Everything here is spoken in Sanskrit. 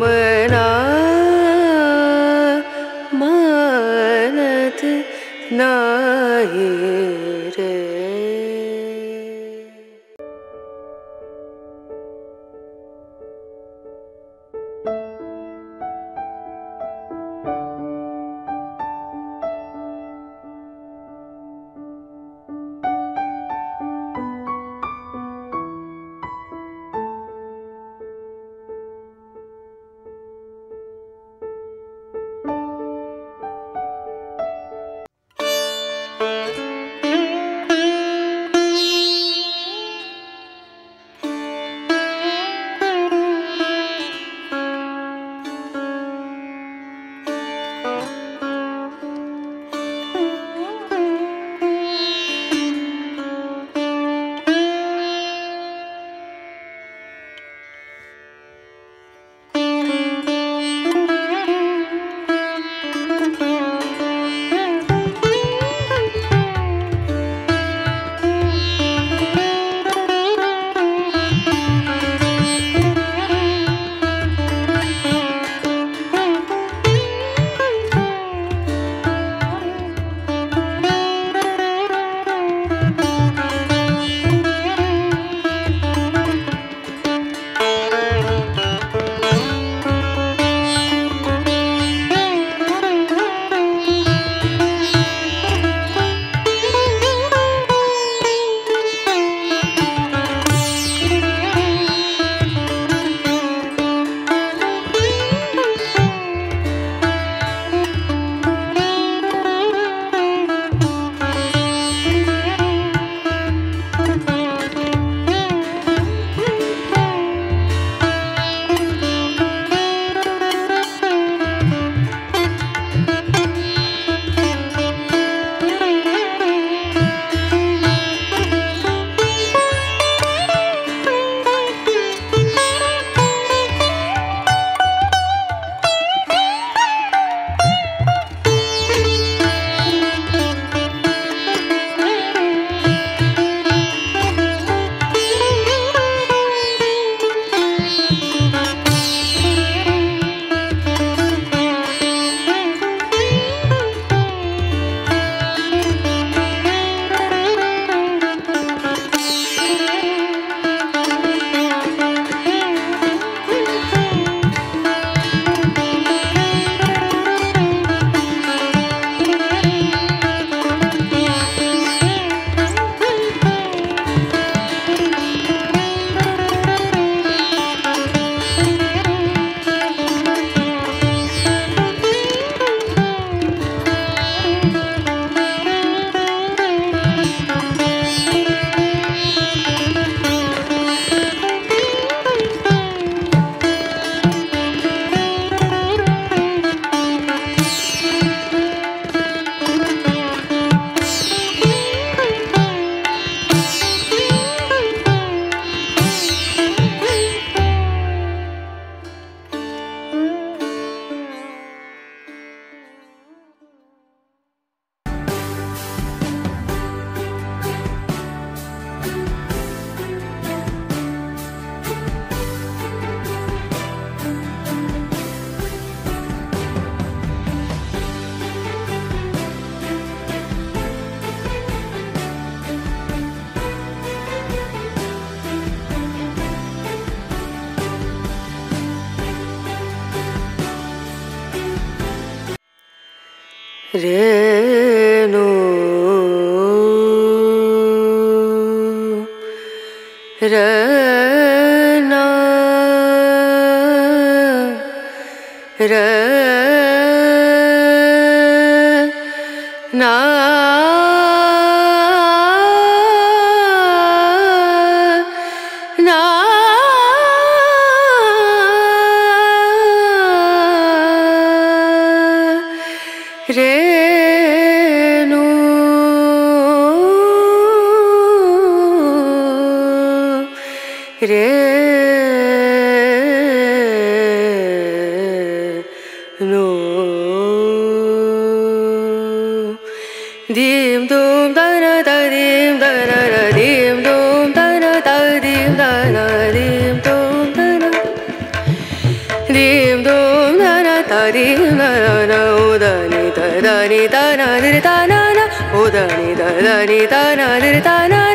मना मानत नाही दाना